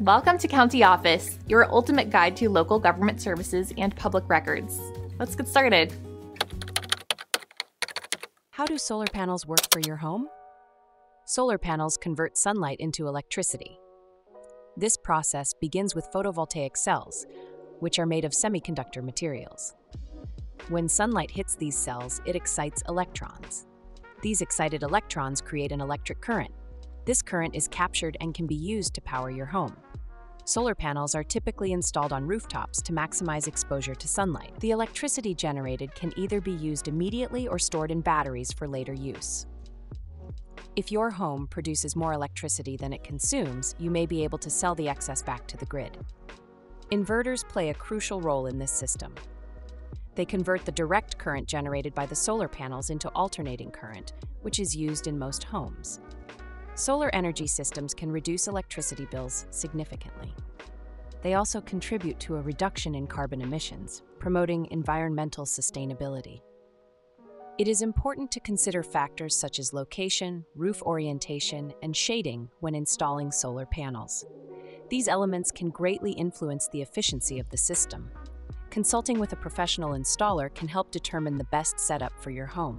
Welcome to County Office, your ultimate guide to local government services and public records. Let's get started. How do solar panels work for your home? Solar panels convert sunlight into electricity. This process begins with photovoltaic cells, which are made of semiconductor materials. When sunlight hits these cells, it excites electrons. These excited electrons create an electric current. This current is captured and can be used to power your home. Solar panels are typically installed on rooftops to maximize exposure to sunlight. The electricity generated can either be used immediately or stored in batteries for later use. If your home produces more electricity than it consumes, you may be able to sell the excess back to the grid. Inverters play a crucial role in this system. They convert the direct current generated by the solar panels into alternating current, which is used in most homes. Solar energy systems can reduce electricity bills significantly. They also contribute to a reduction in carbon emissions, promoting environmental sustainability. It is important to consider factors such as location, roof orientation, and shading when installing solar panels. These elements can greatly influence the efficiency of the system. Consulting with a professional installer can help determine the best setup for your home.